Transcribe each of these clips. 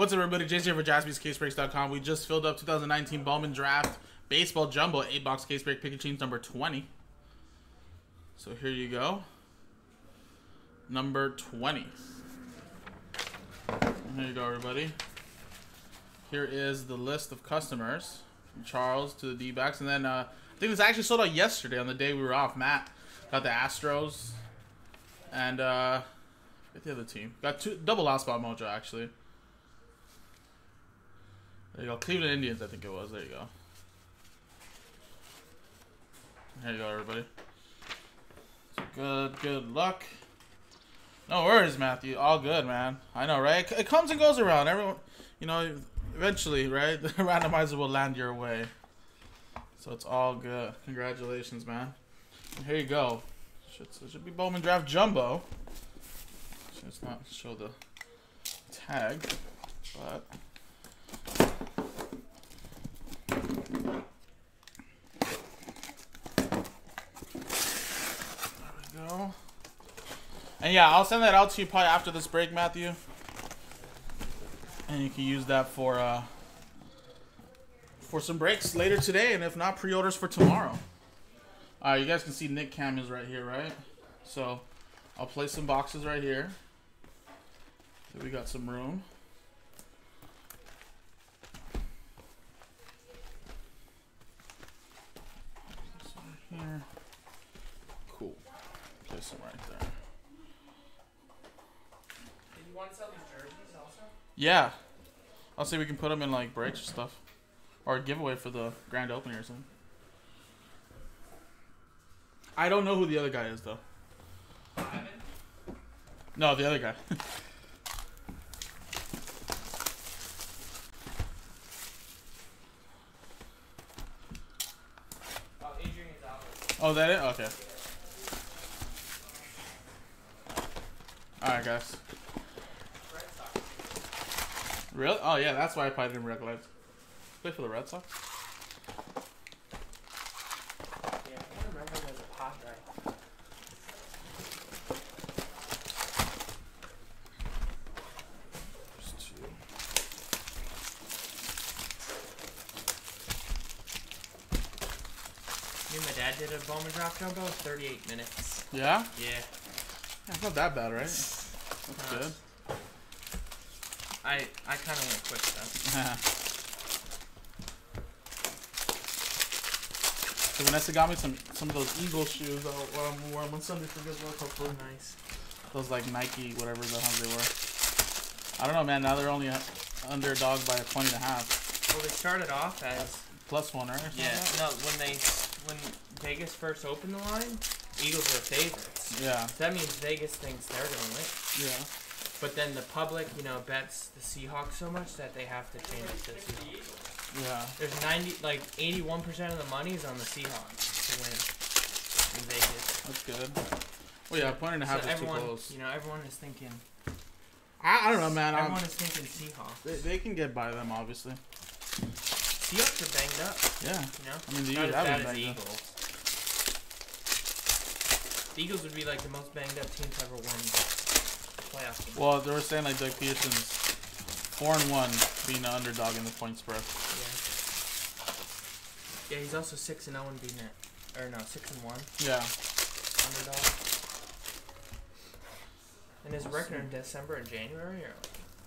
What's up, everybody? Jason here for JaspysCaseBreaks.com. We just filled up 2019 Bowman Draft Baseball Jumbo 8-box case break Pikachu number 20. So here you go. Number 20. Here you go, everybody. Here is the list of customers. From Charles to the D-backs. And then uh, I think this actually sold out yesterday on the day we were off. Matt got the Astros. And uh, the other team. Got two double last spot mojo, actually. There you go. Cleveland Indians, I think it was. There you go. There you go, everybody. So good, good luck. No worries, Matthew. All good, man. I know, right? It comes and goes around. Everyone, you know, eventually, right? The randomizer will land your way. So it's all good. Congratulations, man. And here you go. Should, should be Bowman Draft Jumbo. Let's not show the tag, but There we go. And yeah, I'll send that out to you probably after this break, Matthew. And you can use that for uh for some breaks later today, and if not, pre-orders for tomorrow. All right, you guys can see Nick Cam is right here, right? So I'll place some boxes right here. So we got some room. This one here. Cool. Place them right there. Did you want to sell these jerseys also? Yeah. I'll see if we can put them in like breaks or stuff. Or a giveaway for the grand opening or something. I don't know who the other guy is though. Ivan? No, the other guy. oh, that it? Okay. Alright, guys. Really? Oh, yeah, that's why I probably didn't recollect. Play for the Red Sox? Yeah, I can't remember him as a Padre. There's two. Me and my dad Bowman drop jumbo, 38 minutes. Yeah? Yeah. It's not that bad, right? That's good. I I kind of went quick though. so Vanessa got me some some of those Eagle shoes I'm wearing on Sunday for good luck, hopefully. nice. Those like Nike, whatever the hell they were. I don't know, man. Now they're only underdog by a point and a half. Well, they started off as Plus one, right? or something yeah. like No, when they when Vegas first opened the line, Eagles were favorites. Yeah. So that means Vegas thinks they're gonna win. Yeah. But then the public, you know, bets the Seahawks so much that they have to change it to the Seahawks. Yeah. There's 90, like 81% of the money is on the Seahawks to win in Vegas. That's good. Well, yeah, point and a half so is everyone, too close. you know, everyone is thinking. I, I don't know, man. I'm, everyone is thinking Seahawks. they, they can get by them, obviously. Seahawks are banged up, Yeah. you know. I mean, the Not Eagles as bad as the banged up. Eagles. The Eagles would be like the most banged up team to ever win playoff game. Well, they were saying like Doug Pederson's four and one being an underdog in the point spread. yeah. Yeah, he's also six and oh zero and beating it, or no, six and one Yeah. underdog. And his record in December and January are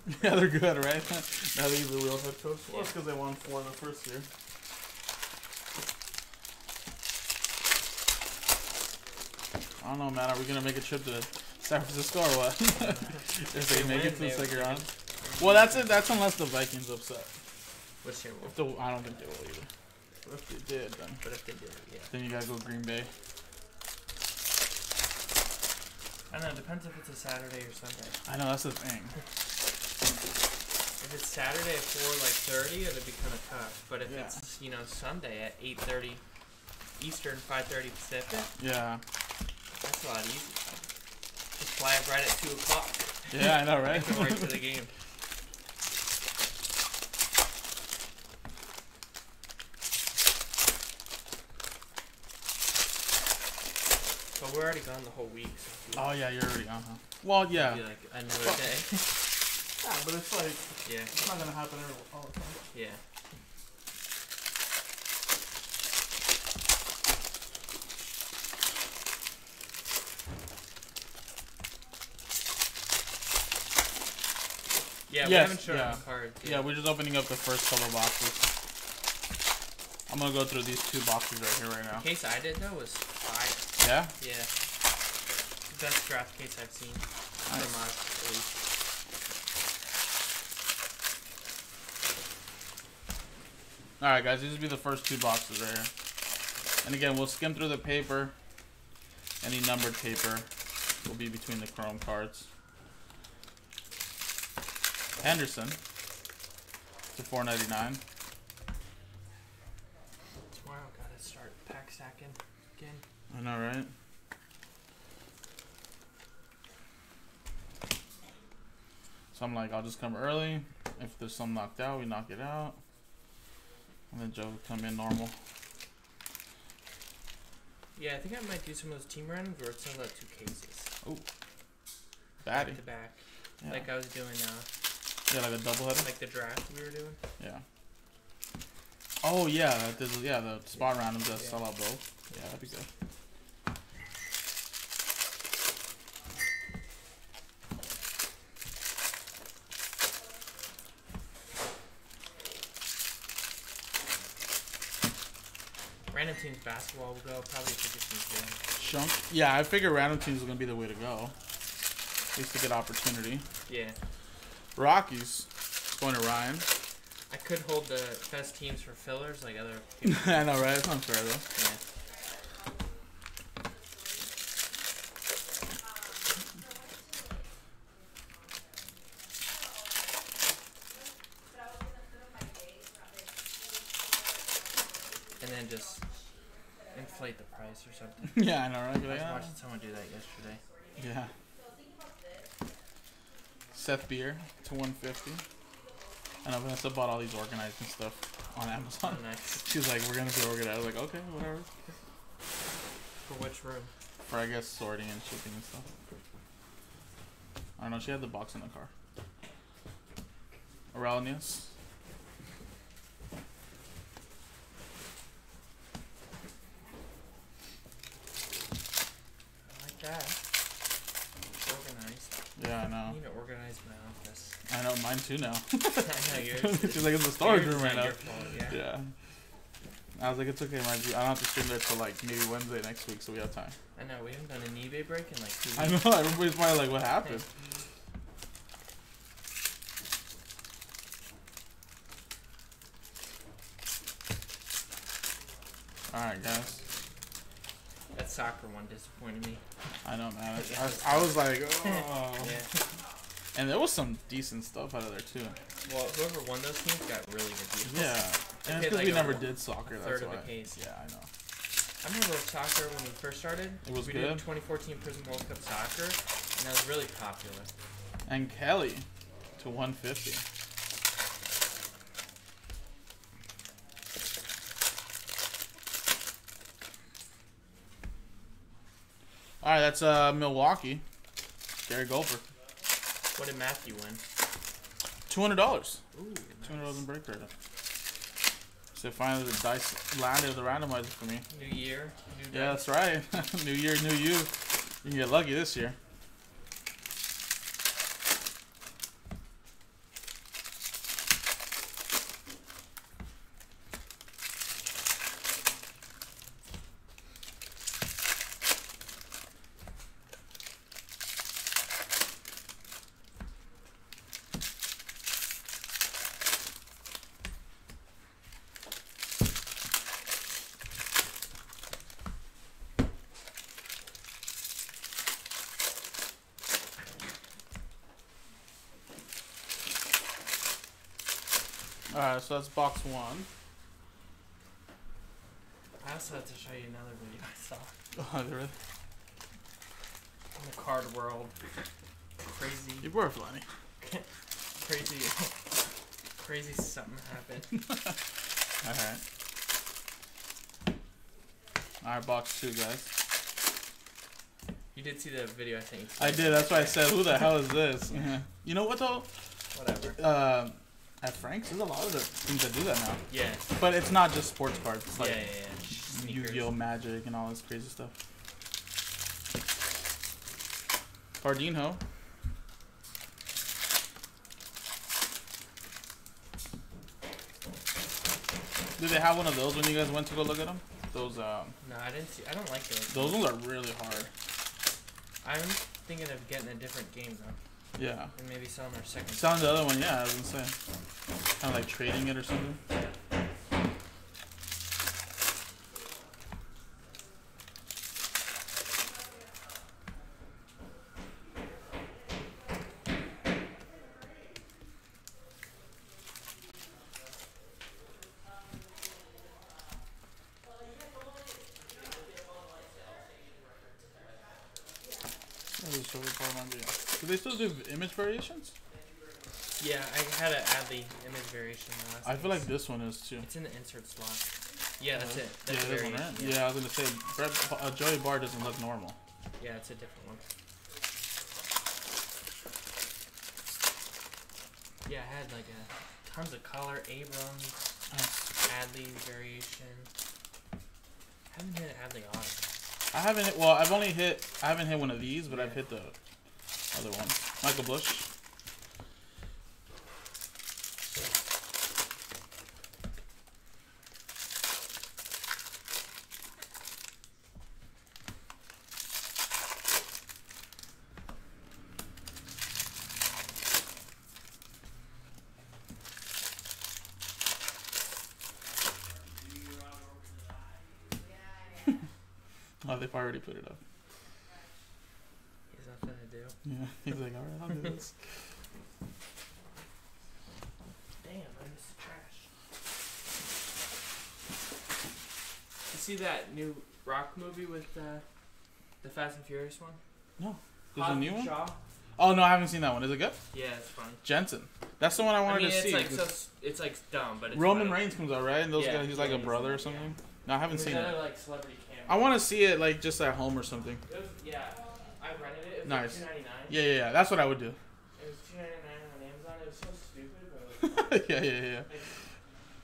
Yeah, they're good, right? now that he's a real head coach. Well, it's because they won four in the first year. I don't know, man. Are we gonna make a trip to San Francisco or what? if they make it to the second round. Well, that's it. That's unless the Vikings upset. Which they will. If the, I don't think they will either. But if they did, then But if they did, yeah. then you gotta go Green Bay. I know. It depends if it's a Saturday or Sunday. I know that's the thing. If it's Saturday at four like thirty, it'd be kind of tough. But if Yeah. it's you know Sunday at eight thirty Eastern, five thirty Pacific, Yeah. that's a lot easier. Just fly up right at two o'clock. Yeah, I know, right? Right to the game. But we're already gone the whole week. So oh yeah, you're already on. Huh? Well, yeah. be like another day. Yeah, but it's like Yeah, it's not gonna happen every, all the time. yeah. Yeah, we Yes, haven't shown yeah. the cards. Yeah, we're just opening up the first couple boxes. I'm gonna go through these two boxes right here right now. The case I did though was fire. Yeah. Yeah. Best draft case I've seen. Nice. From us, at least. All right, guys. These will be the first two boxes right here. And again, we'll skim through the paper. Any numbered paper will be between the chrome cards. Henderson to 4.99. Tomorrow gotta start pack stacking again. I know, right? So I'm like, I'll just come early. If there's some knocked out, we knock it out. And then Joe will come in normal. Yeah, I think I might do some of those team randoms where it's only like two cases. Baty. Back to back. Yeah. Like I was doing uh yeah, like a double header. like the draft we were doing. Yeah. Oh yeah, that yeah, the spot random does Yeah. sell out both. Yeah, that'd be good. Random teams basketball will go probably if it gets me. Yeah, I figure random teams are gonna be the way to go. At least a good opportunity. Yeah. Rockies going to Ryan. I could hold the best teams for fillers like other people. I know, right? That's unfair though. yeah. And then just price or something. yeah, I know, right? I was watching someone do that yesterday. Yeah. Seth Beer to 150. I know Vanessa bought all these organized and stuff on Amazon. Nice. She's like, we're gonna be organized. I was like, okay, whatever. For which room? For I guess sorting and shipping and stuff. I don't know. She had the box in the car. Aralnius. That. Organized. Yeah, I I know. need to organize my office. I know mine too now. I know yours. She's like, it's the storage room right now. fault, yeah. Yeah. I was like, it's okay, Margie. I don't have to stream there till like maybe Wednesday next week, so we have time. I know we haven't done an eBay break in like two weeks. I know everybody's probably like, what happened? All right, guys. Soccer one disappointed me. I know, man. I, was- I was like, oh. Yeah. And there was some decent stuff out of there too. Well, whoever won those teams got really good deals. Yeah, and because like we never did soccer. That's third of why. Yeah, I know. I remember soccer when we first started. It was we good. did 2014 Prizm World Cup soccer, and that was really popular. And Kelly to 150. All right, that's uh Milwaukee. Gary Goldberg. What did Matthew win? Two hundred dollars. Ooh, Two hundred dollars in nice. break credit. So finally the dice landed the randomizer for me. New year, new Yeah, that's right. new year, new you. You can get lucky this year. Alright, so that's box one. I also have to show you another video I saw Oh, really? in the card world. Crazy, You were plenty. crazy, crazy something happened. Alright. Alright, box two, guys. You did see the video I think. I did, that's why I said, who the hell is this? You know what though? whatever. Uh, at Frank's, there's a lot of the things that do that now. Yeah. But it's not just sports cards. It's yeah, like yeah, yeah. Sneakers. Yu-Gi-Oh! Magic and all this crazy stuff. Bardinho. Did they have one of those when you guys went to go look at them? Those um, No, I didn't see. I don't like those. those ones are really hard. I'm thinking of getting a different game though, Yeah. and maybe our second. Sound the other one, yeah, I was gonna say. Kind of like trading it or something. That was so far remember, yeah. Do they still do image variations? Yeah, I had an Adley image variation. Last I feel like this one is too. it's in the insert slot. Yeah, that's it. yeah, That's a this one, right? Yeah. I was gonna say, Brett, uh, Joey Bart doesn't look normal. Yeah, it's a different one. Yeah, I had like a tons of color Abrams, Adley variation. I haven't hit Adley auto. I haven't hit. Well, I've only hit. I haven't hit one of these, but I've hit the other one. Michael Busch. Oh, they've already put it up. He's nothing to do. Yeah, he's like, all right, I'll do this. Damn, I missed the trash. You see that new rock movie with uh, the Fast and Furious one? No. There's a new one. Shaw? Oh no, I haven't seen that one. Is it good? Yeah, it's funny. Jensen. That's the one I I wanted mean, to it's see. like so, it's like dumb, but it's Roman funny. Reigns comes out, right? And those Yeah, guys, he's like a brother or something. No, I haven't seen it. like celebrity. I want to see it like just at home or something. Was, yeah, I rented it. It was Nice. like two ninety nine. Yeah, yeah, yeah. That's what I would do. It was two ninety nine on Amazon. It was so stupid, but yeah, yeah, yeah.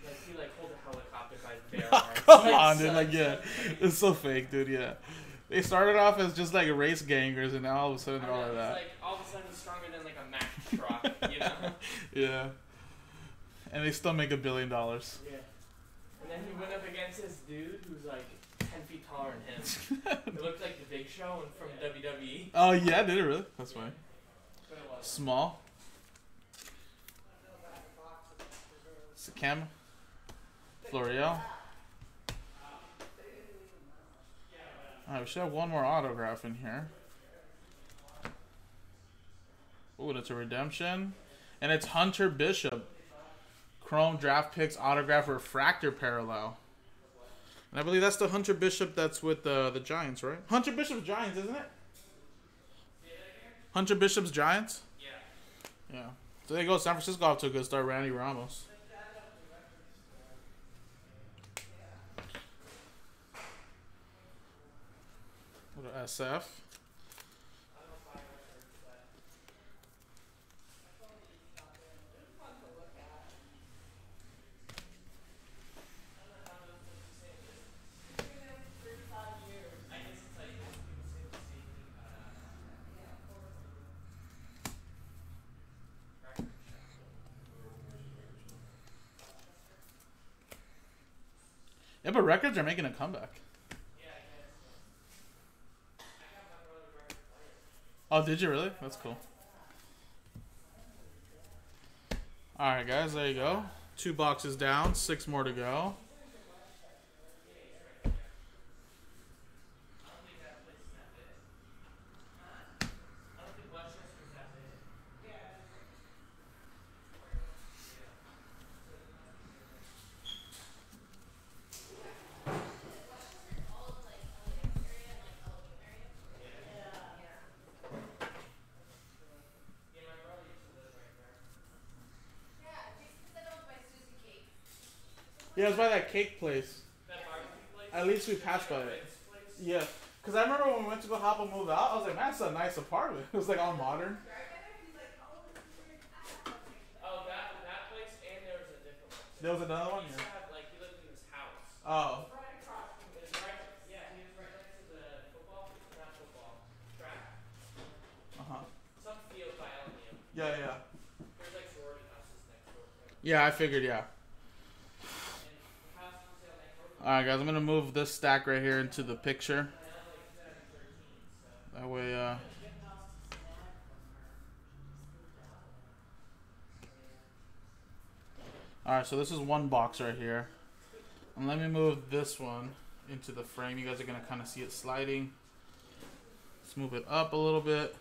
like he like hold a helicopter by his bare oh, arms. Come Like, on, so- dude. Like, yeah, it's so fake, dude. Yeah. They started off as just like race gangers, and now all of a sudden they're all like that. Like all of a sudden he's stronger than like a Mack truck, you know? Yeah. And they still make a billion dollars. Yeah. And then he went up against this dude who's like taller than him. it looked like the Big Show and from WWE. Oh yeah, did it really? That's funny. But it was. Small. It's Cam. Florial. Alright, we should have one more autograph in here. Ooh, that's a redemption. And it's Hunter Bishop. Chrome draft picks autograph refractor parallel. And I believe that's the Hunter Bishop that's with the the Giants, right? Hunter Bishop's Giants, isn't it? Hunter Bishop's Giants? Yeah. Yeah. So there you go. San Francisco off to a good start. Randy Ramos. Little SF. Records are making a comeback. Oh, did you really? That's cool. All right, guys, there you go. Two boxes down, six more to go. Yeah, it's by that cake place. At least we passed by it. Yeah, because I remember when we went to go help him move out, I was like, man, it's a nice apartment. It was like all modern. There was another one. He used Yeah. have like he lived in his house. Oh. It was right, yeah, he was right next to the football, not football, track. Uh huh. Some field by LMU. Yeah, yeah. There's like sorority houses next door. to it. Yeah, I figured. Yeah. And the house for sale next door. All right, guys. I'm gonna move this stack right here into the picture. I know like 2013. So That way, uh. Alright, so this is one box right here. And let me move this one into the frame. You guys are going to kind of see it sliding. Let's move it up a little bit.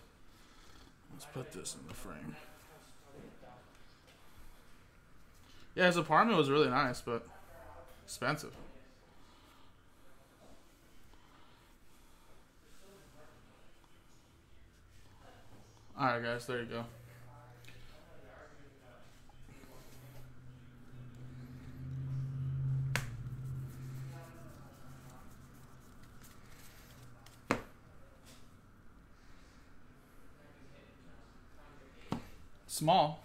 Let's put this in the frame. Yeah, his apartment was really nice, but expensive. Alright, guys, there you go. Small.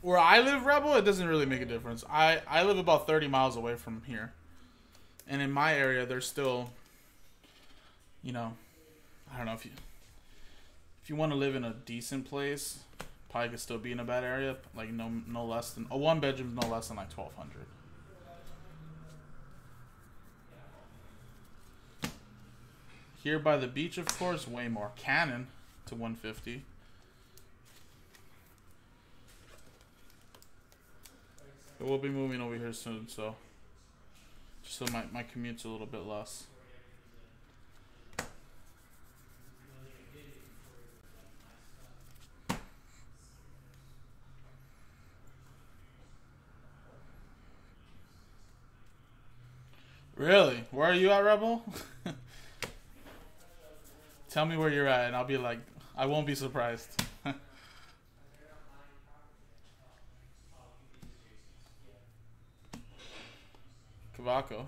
Where I live, Rebel, it doesn't really make a difference. I, I live about 30 miles away from here. And in my area, there's still, you know, I don't know if you if you want to live in a decent place, probably could still be in a bad area. Like no no less than a one bedroom, no less than like 1200. Here by the beach, of course, way more. Cannon to 150. But we'll be moving over here soon, so just so my, my commute's a little bit less. Really? Where are you at, Rebel? Tell me where you're at, and I'll be like, I won't be surprised. Cavaco.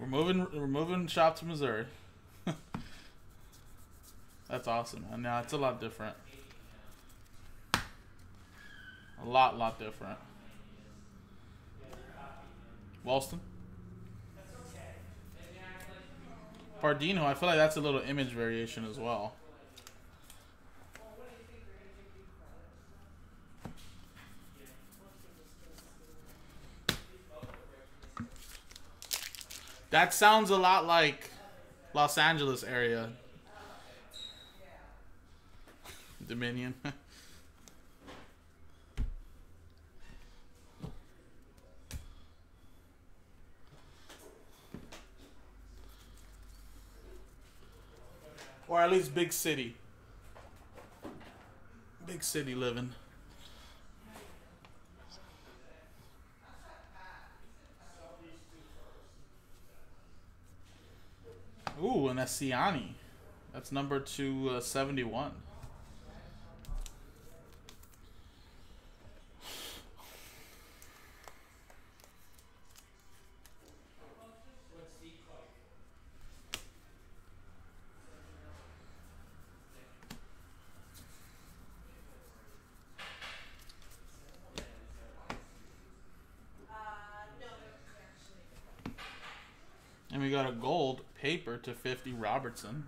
We're moving. We're moving shop to Missouri. That's awesome, man. Now it's a lot different. A lot, lot different. Walston. Bardino, I feel like that's a little image variation as well. That sounds a lot like Los Angeles area. Dominion. or at least big city. Big city living. Ooh, and that's Siani. That's number 271. Uh, paper to 50 Robertson.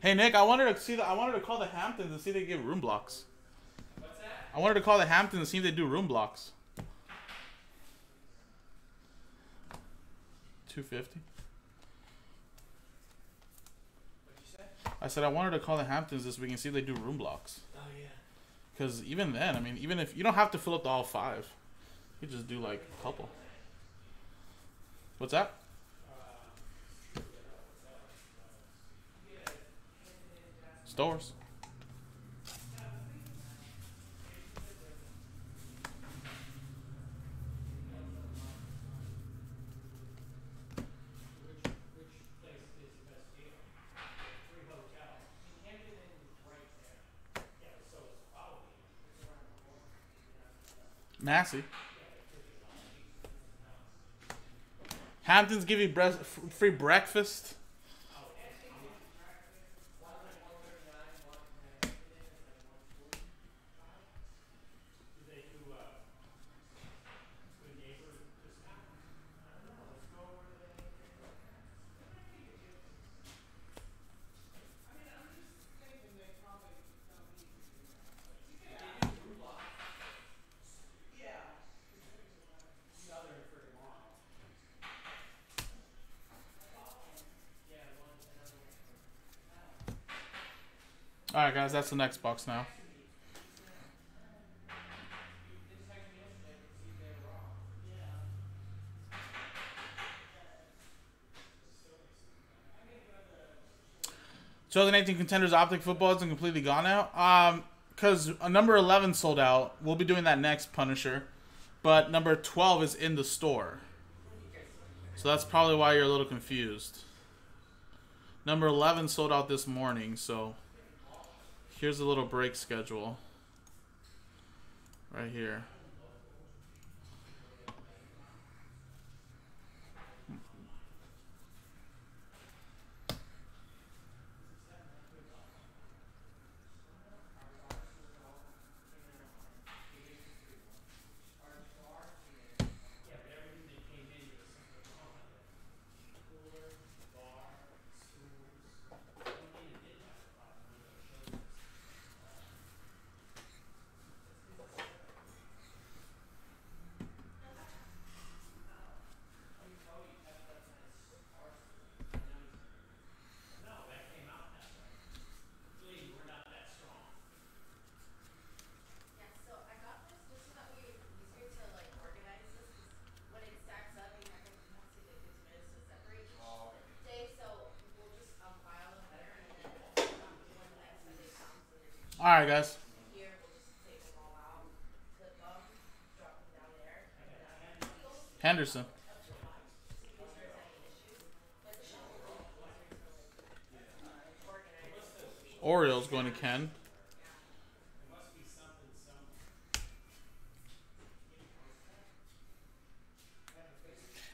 Hey Nick, I wanted to see the, I wanted to call the Hamptons and see if they give room blocks. what's that? I wanted to call the Hamptons and see if they do room blocks. Two fifty. What'd you say? I said I wanted to call the Hamptons this week and see if they do room blocks. Oh yeah. Because even then, I mean, even if you don't have to fill up the all five, you just do like a couple. What's that? Stores. Massey. Hamptons give you bre- free breakfast. That's the next box now. So the 19 contenders optic football isn't completely gone now. Um, because a number 11 sold out. We'll be doing that next Punisher, but number 12 is in the store. So that's probably why you're a little confused. Number 11 sold out this morning, so here's a little break schedule. Right here. Yeah, so I got this just so that we easier to like organize this 'cause when it stacks up, you're not gonna have to get these minutes to separate each day, so we'll just um file them better and then um when the next Sunday comes and there's All right, guys. here, we'll just take them all out, clip them, drop them down there. and then, um, Henderson. Orioles going to Ken.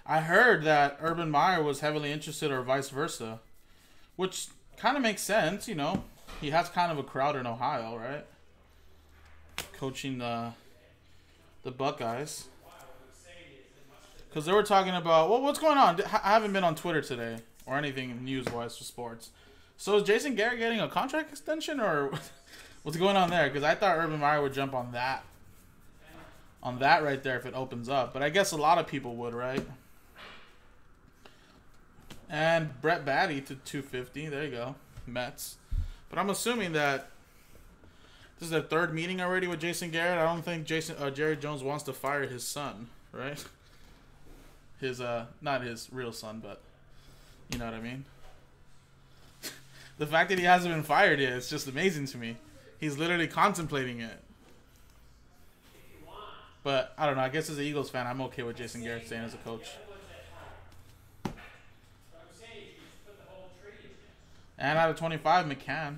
I heard that Urban Meyer was heavily interested, or vice versa, which kind of makes sense. You know, he has kind of a crowd in Ohio, right? Coaching the the Buckeyes. Because they were talking about, well, what's going on? I haven't been on Twitter today or anything news wise for sports. So is Jason Garrett getting a contract extension or what's going on there? Because I thought Urban Meyer would jump on that, on that right there if it opens up. But I guess a lot of people would, right? And Brett Baty to 250. There you go, Mets. But I'm assuming that this is their third meeting already with Jason Garrett. I don't think Jason uh, Jerry Jones wants to fire his son, right? His uh, not his real son, but you know what I mean. the fact that he hasn't been fired yet is just amazing to me. He's literally contemplating it. But I don't know. I guess as an Eagles fan, I'm okay with Jason Garrett staying as a coach. And out of 25, McCann.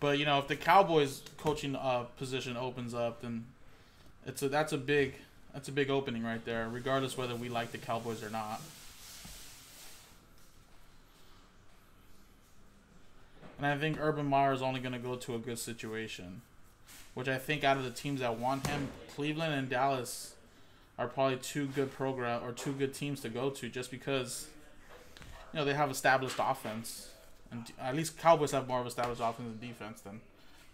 But you know, if the Cowboys coaching uh, position opens up, then it's a that's a big that's a big opening right there, regardless whether we like the Cowboys or not. And I think Urban Meyer is only going to go to a good situation, which I think out of the teams that want him, Cleveland and Dallas are probably two good program or two good teams to go to, just because you know they have established offense, and at least Cowboys have more of established offense and defense than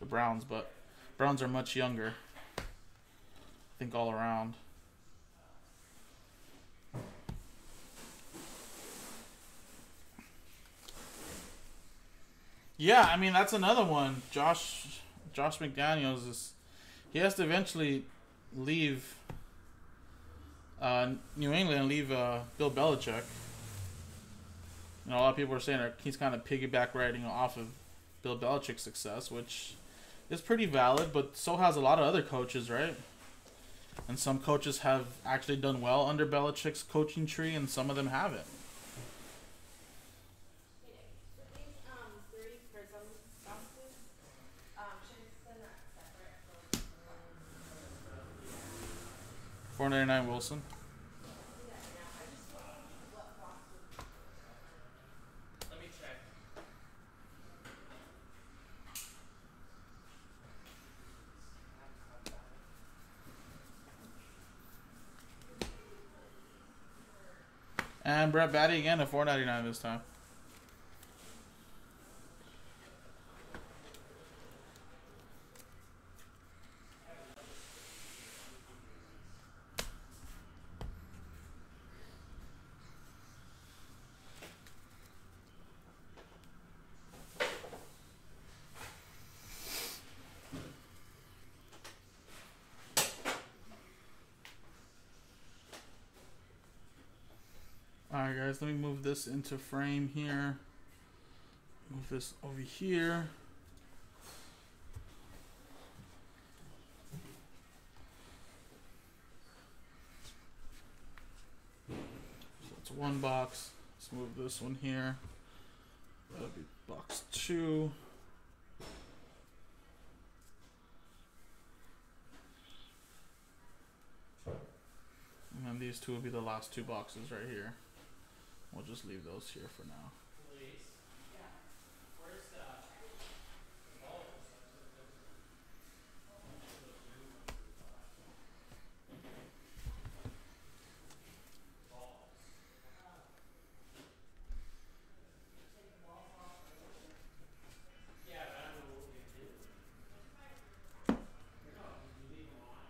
the Browns, but Browns are much younger. I think all around. Yeah, I mean that's another one. Josh Josh McDaniels is he has to eventually leave uh, New England and leave uh, Bill Belichick. You know, a lot of people are saying he's kind of piggyback riding off of Bill Belichick's success, which is pretty valid, but so has a lot of other coaches, right? And some coaches have actually done well under Belichick's coaching tree, and some of them haven't. Four ninety nine Wilson. And Brett Baty again at four ninety nine this time. Alright guys, let me move this into frame here. Move this over here. So it's one box. Let's move this one here. That'll be box two. And then these two will be the last two boxes right here. We'll just leave those here for now. Please. Where's the balls? Yeah, but I don't know what we do. No, you leave them on.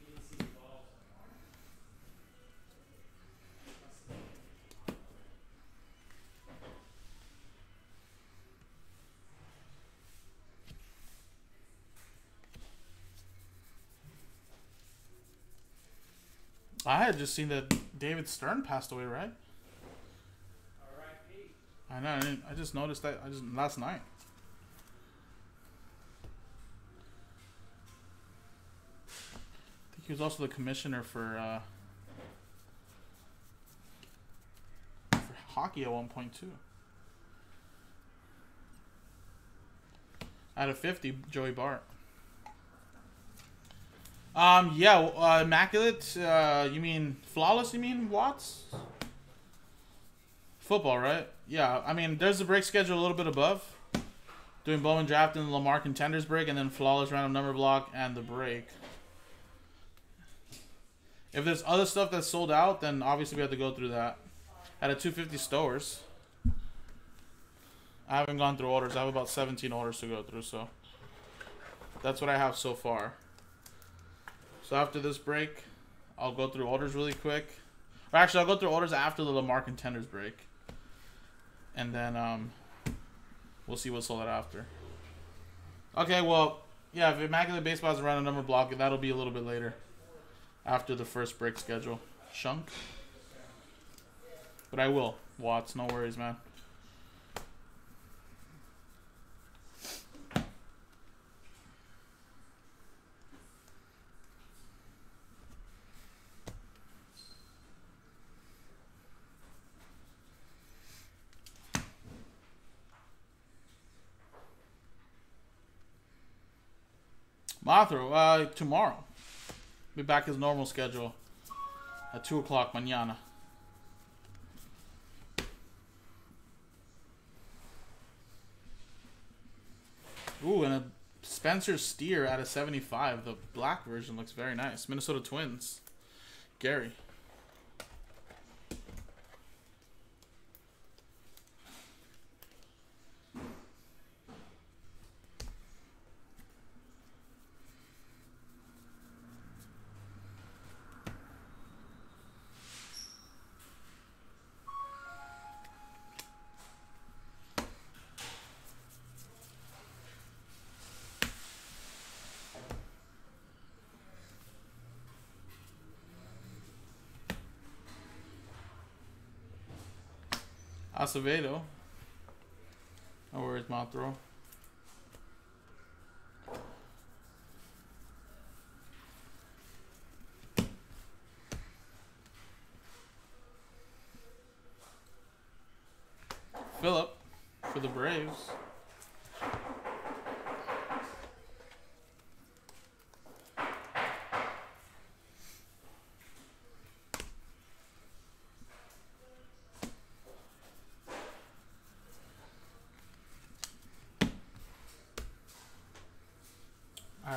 You didn't see the balls. I had just seen that David Stern passed away, right? I know. I, I just noticed that. I just last night. I think he was also the commissioner for uh, for hockey at one point too. Out of fifty, Joey Bart. Um. Yeah. Uh, immaculate. Uh. You mean flawless? You mean Watts? Football, right? Yeah, I mean, there's the break schedule a little bit above. Doing Bowman draft and Lamar contenders break, and then flawless random number block and the break. If there's other stuff that's sold out, then obviously we have to go through that. At a 250 stores. I haven't gone through orders. I have about 17 orders to go through, so that's what I have so far. So after this break, I'll go through orders really quick. Or actually, I'll go through orders after the Lamar contenders break, and then um, we'll see what's sold out after. Okay, well, yeah, if Immaculate Baseball has around a number block, that'll be a little bit later, after the first break schedule. Shunk, but I will. Watts, no worries, man. Mothra, uh, tomorrow. Be back his normal schedule at 2 o'clock mañana. Ooh, and a Spencer Steer at a 75. The black version looks very nice. Minnesota Twins. Gary. Acevedo. Oh, where's? Philip for the Braves.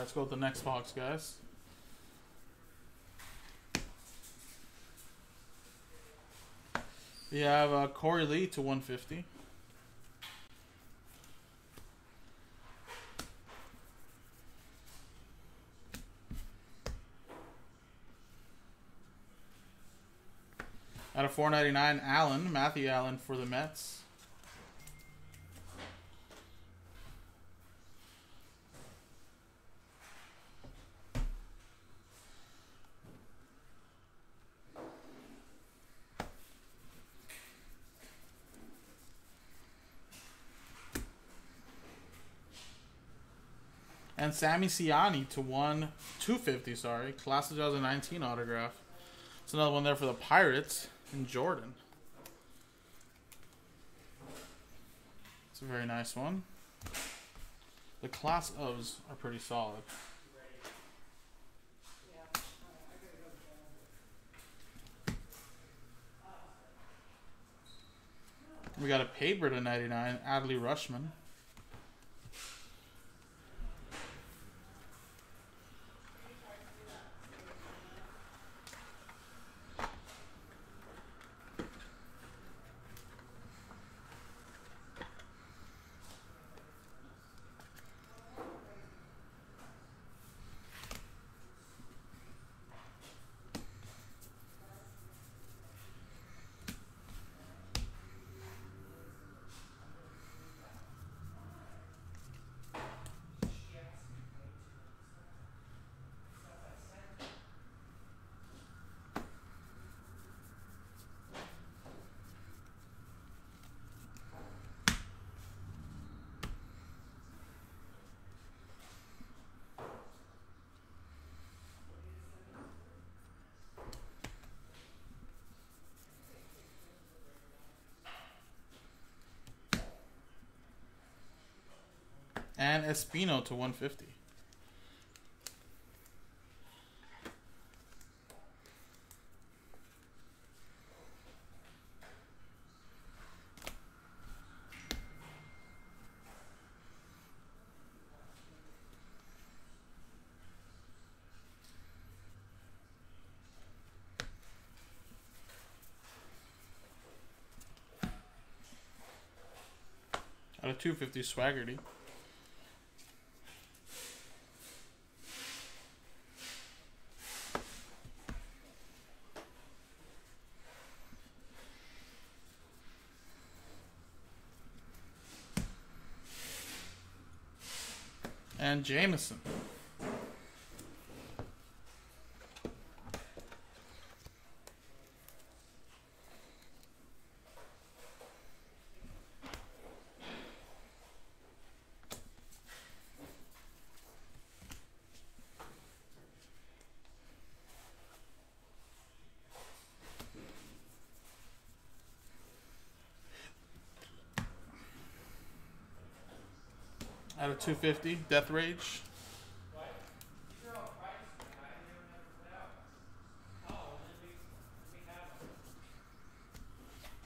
Let's go with the next box, guys. We have uh, Corey Lee to 150. Out of 499, Allen, Matthew Allen for the Mets. And Sammy Siani to one 250, sorry. Class of 2019 autograph. It's another one there for the Pirates and Jordan. It's a very nice one. The class ofs are pretty solid. We got a paper to 99, Adley Rutschman. And Espino to 150. Out of 250, Swaggerty. Jameson. 250, Death Rage.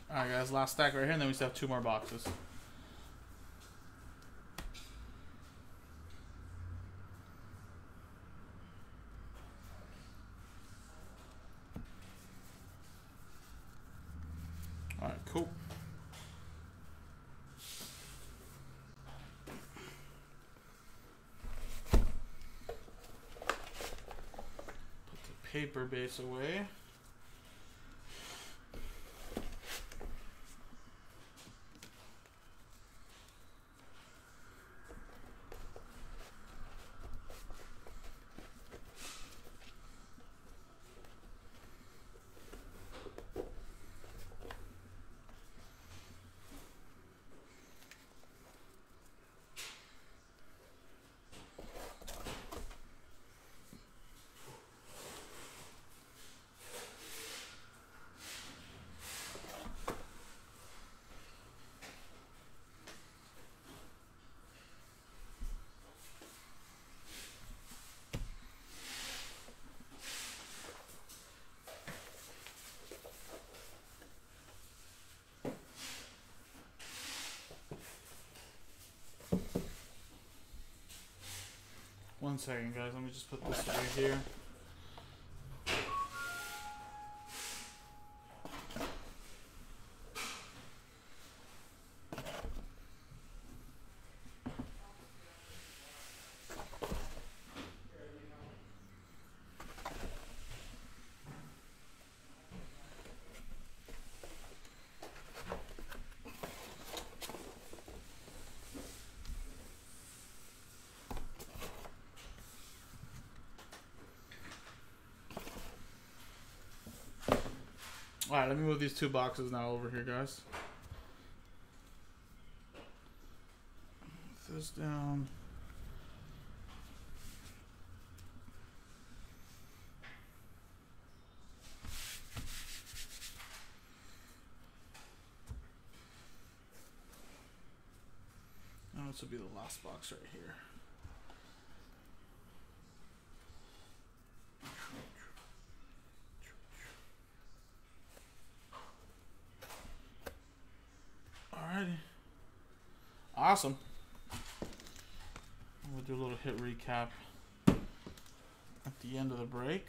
Alright, guys, last stack right here, and then we still have two more boxes. Alright, cool. Put the paper base away. Second, guys. Let me just put this away here. Alright, let me move these two boxes now over here, guys. Put this down. Now this will be the last box right here. Awesome. We'll do a little hit recap at the end of the break.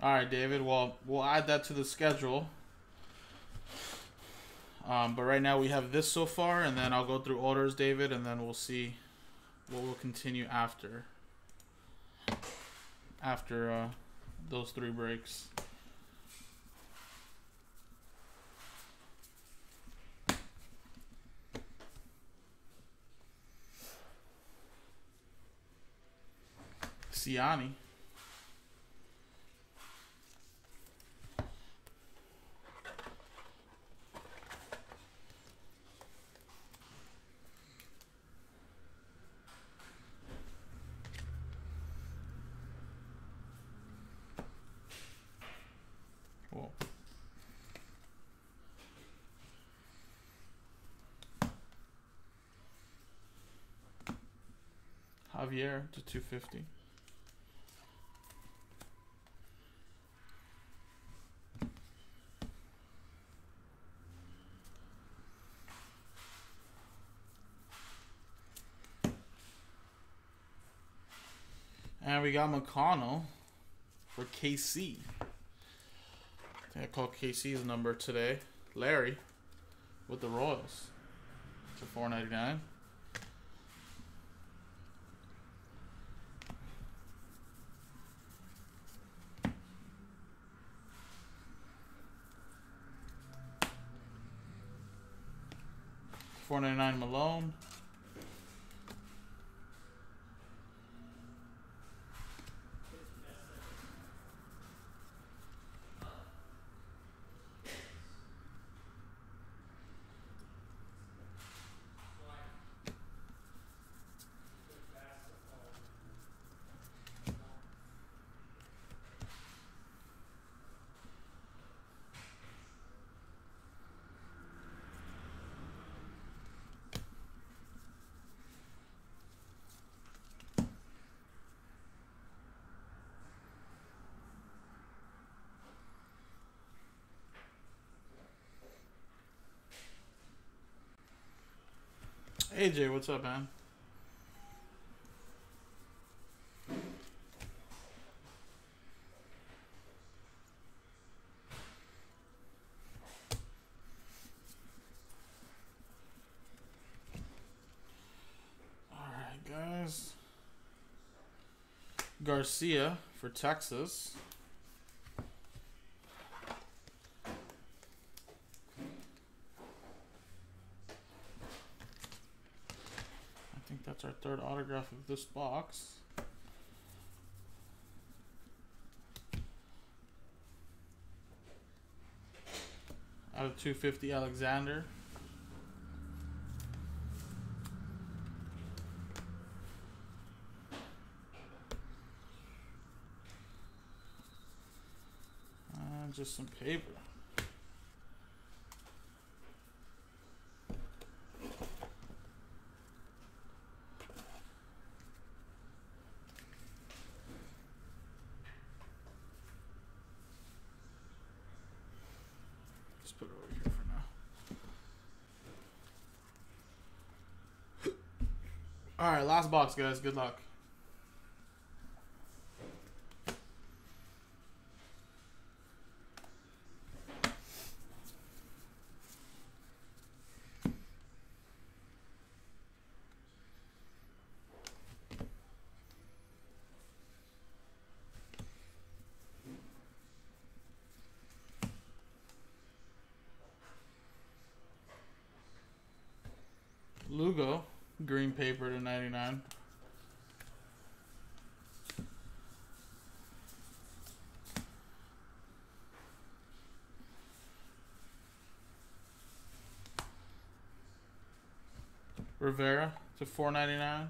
All right, David. Well, we'll add that to the schedule. Um, but right now we have this so far, and then I'll go through orders, David, and then we'll see what will continue after. After uh, those three breaks. Siani. Cool. Javier to 250. And we got McConnell for KC. I think I called KC's number today. Larry with the Royals to 499. Four ninety nine Malone. AJ, what's up, man? Alright, guys. Garcia for Texas. I think that's our third autograph of this box. Out of 250, Alexander. Uh, just some paper. All right, last box, guys. Good luck. Lugo, green paper to 99. Rivera to 499.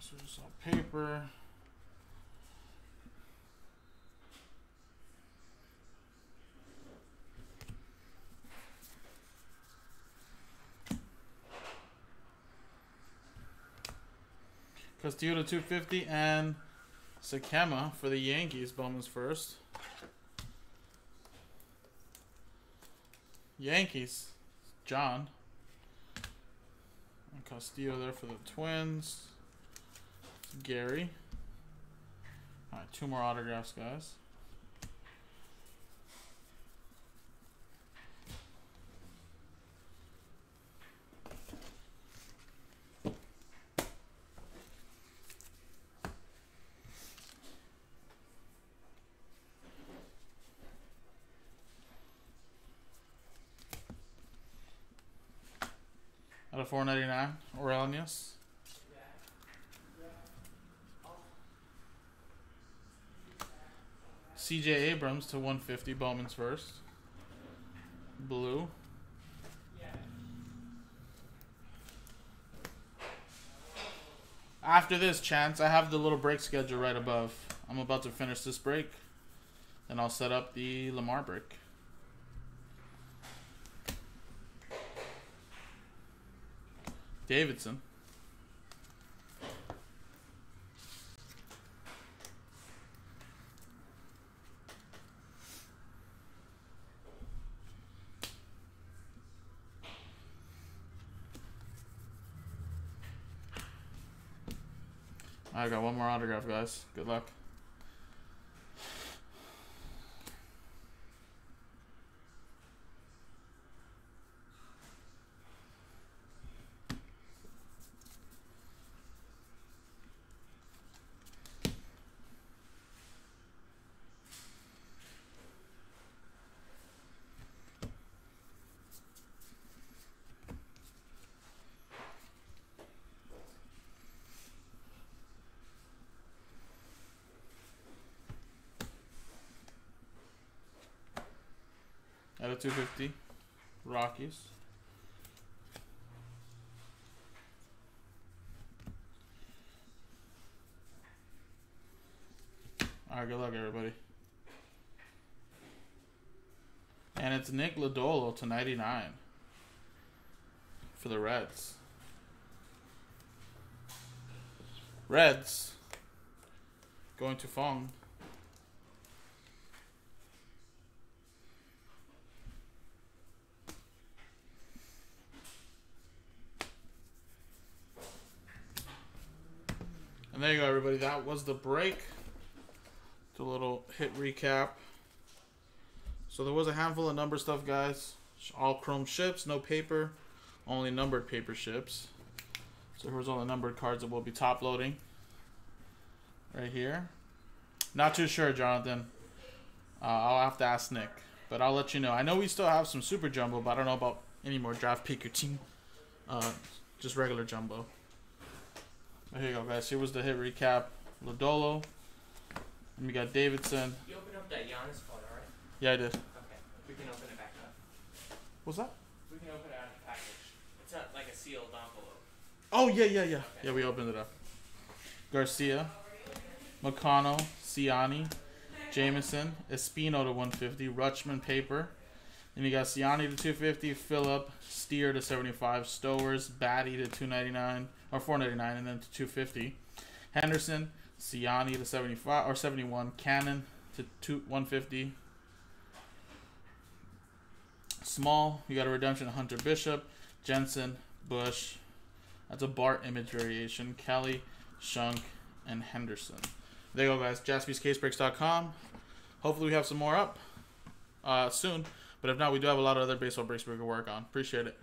So just all paper. Castillo to 250 and Sikkema for the Yankees. Bowman's first. Yankees. John. And Castillo there for the Twins. Gary. Alright, two more autographs, guys. Out of 499, Orelnius. CJ Abrams to 150, Bowman's first. Blue. After this, Chance, I have the little break schedule right above. I'm about to finish this break. Then I'll set up the Lamar break. Davidson. I got one more autograph, guys. Good luck. At a 250. Rockies. Alright, good luck, everybody. And it's Nick Lodolo to 99 for the Reds. Reds going to Fong. And there you go, everybody. That was the break. The little hit recap. So there was a handful of number stuff, guys. All chrome ships, no paper, only numbered paper ships. So here's all the numbered cards that we'll be top loading. Right here. Not too sure, Jonathan. Uh, I'll have to ask Nick, but I'll let you know. I know we still have some super jumbo, but I don't know about any more draft pick or team. Uh, just regular jumbo. Here you go, guys. Here was the hit recap. Lodolo. And we got Davidson. You opened up that Giannis photo, right? Yeah, I did. Okay. We can open it back up. What's that? We can open it out of the package. It's not like a sealed envelope. Oh, yeah, yeah, yeah. Yeah, we opened it up. Garcia. McConnell. Siani. Jameson. Espino to 150. Rutschman paper. Then you got Siani to 250. Phillip. Steer to 75. Stowers. Baty to 299. Or 499. And then to 250. Henderson. Siani to 75 or 71. Cannon to two, 150. Small, you got a redemption Hunter Bishop, Jensen, Busch. That's a Bart image variation. Kelly, Schunk, and Henderson. There you go, guys. JaspysCaseBreaks.com. Hopefully, we have some more up uh, soon. But if not, we do have a lot of other baseball breaks we can work on. Appreciate it.